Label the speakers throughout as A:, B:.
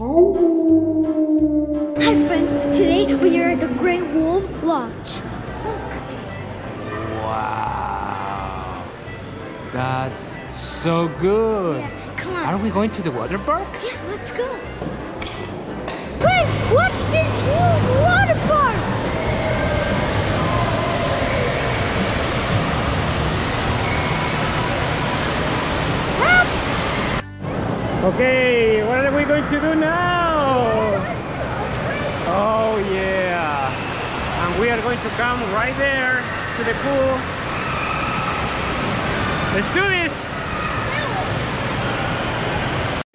A: Hi friends, today we are at the Great Wolf Lodge.
B: Wow. That's so good.
A: Yeah, come on.
B: Are
A: on.
B: we going to the water park?
A: Yeah, let's go. Friends, watch this huge water park.
B: Okay, to do now? Oh yeah. And we are going to come right there to the pool. Let's do this.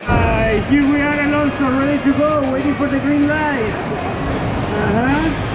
B: Hi, here we are Alonso, ready to go, waiting for the green light. Uh-huh. Waiting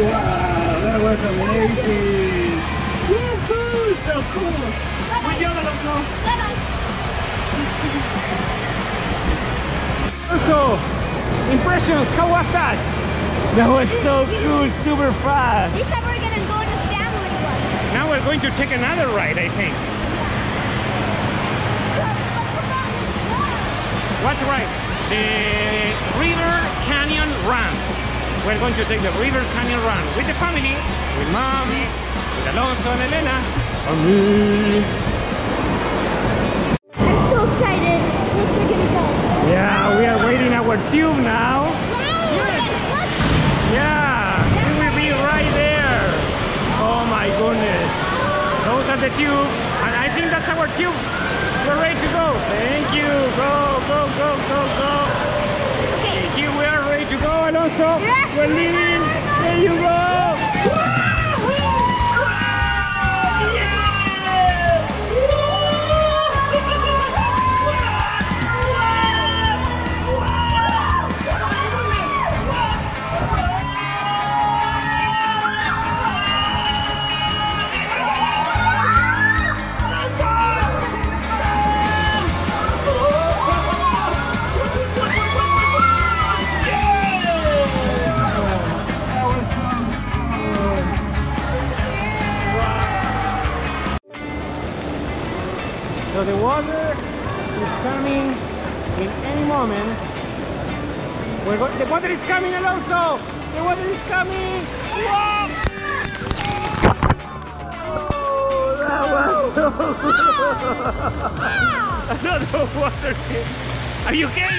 B: Wow, that was amazing! Woohoo! So cool! Good job, Alonso! Alonso, impressions, how was that? That was so cool, super fast!
A: We said we're gonna go to family one.
B: Now we're going to take another ride, I think. What's right? The River Canyon Run. We're going to take the River Canyon Run with the family, with mom, with Alonso and Elena, and me.
A: I'm so excited. Let's we're gonna go.
B: Yeah, we are waiting our tube now.
A: Look.
B: Yeah, we will be right there. Oh my goodness. Those are the tubes, and I think that's our tube. We're ready to go. Thank you. Go, go, go, go, go.
A: Okay.
B: Here we are ready to go, Alonso.
A: Yeah.
B: We're leaving. There you go. So the water is coming in any moment. We're the water is coming, Alonso! The water is coming! Whoa! Oh, that was so Another water. Are you okay?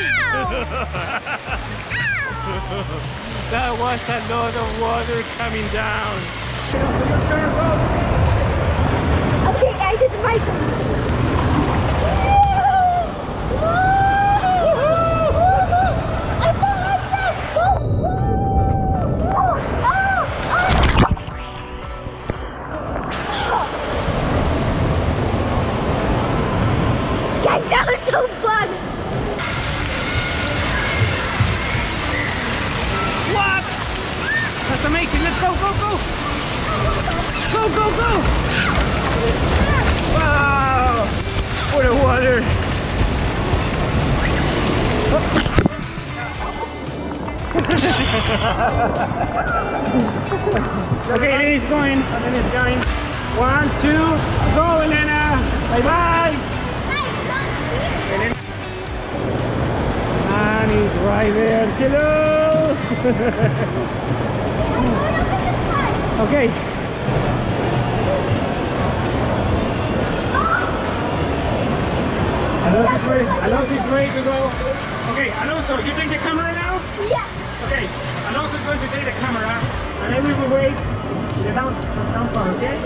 B: that was a lot of water coming down.
A: Oh, so fun.
B: What? That's amazing. Let's go, go, go. Go, go, go. Wow. What a water. okay, Elena's going. Elena's going. One, two, go, Elena. Bye, bye Right there. Hello. okay. Alonso's ready. Alonso's ready to go. Okay, Alonso, you take the camera now?
A: Yeah.
B: Okay, Alonso's going to take the camera, and then we will wait in the down, down part, okay?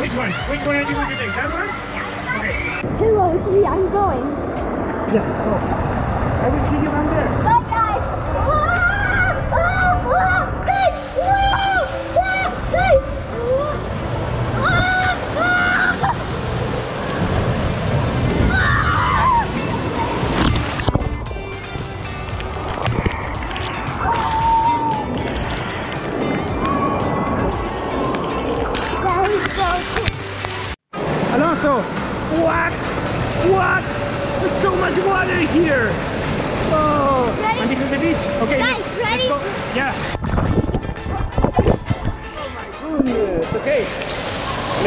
B: Which one? Which one are you going to take? That one? Okay.
A: Hello, it's me. I'm going.
B: Yeah, go. I will see you down there.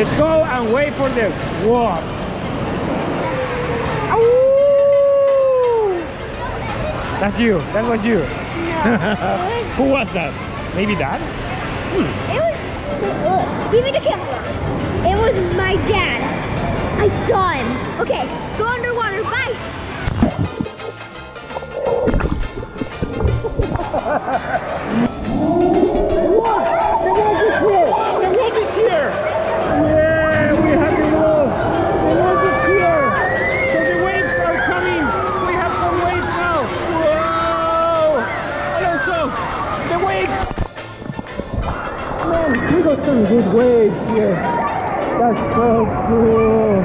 B: Let's go and wait for the walk. That's you. That was you. Who was that? Maybe that? Hmm.
A: It was. Look, give me the camera. It was my dad. I saw him. Okay, go underwater. Bye.
B: we got some good waves here! That's so cool!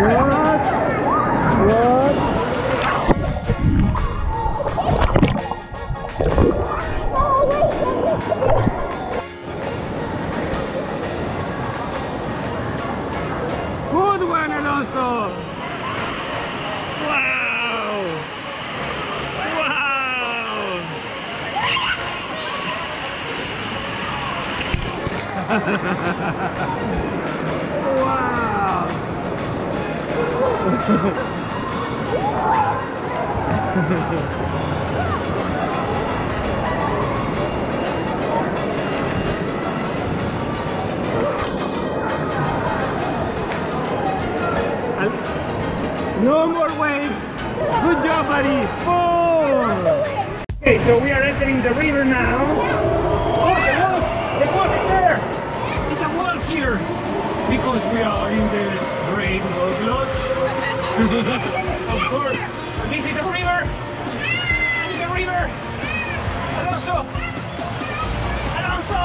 B: What? What? Good one, Alonso! Wow! Wow! No more waves! Good job, buddy! Boom! Okay, so we are entering the river now. Because we are in the Wolf Lodge. of course. This is a river! This is a river! Alonso! Alonso!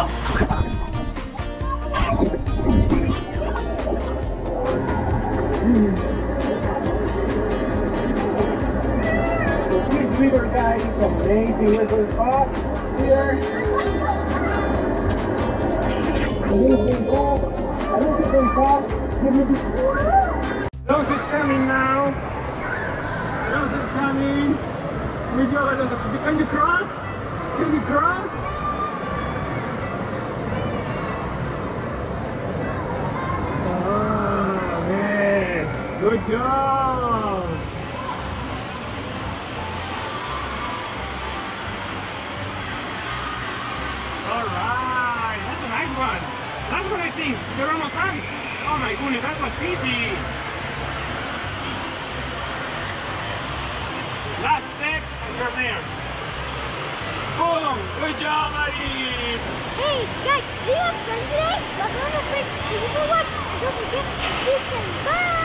B: Big river guys, it's amazing river park here. Park, amazing park. Rose is coming now. Rose is coming. Job, Alonso. Can you cross? Can you cross? Oh, man. Good job. Think. You're almost done. Oh my goodness, that was easy. Last step and you're there. Boom! Good job, buddy!
A: Hey, guys, do you have fun today? Love on the bridge. You watching. And don't forget, can buy.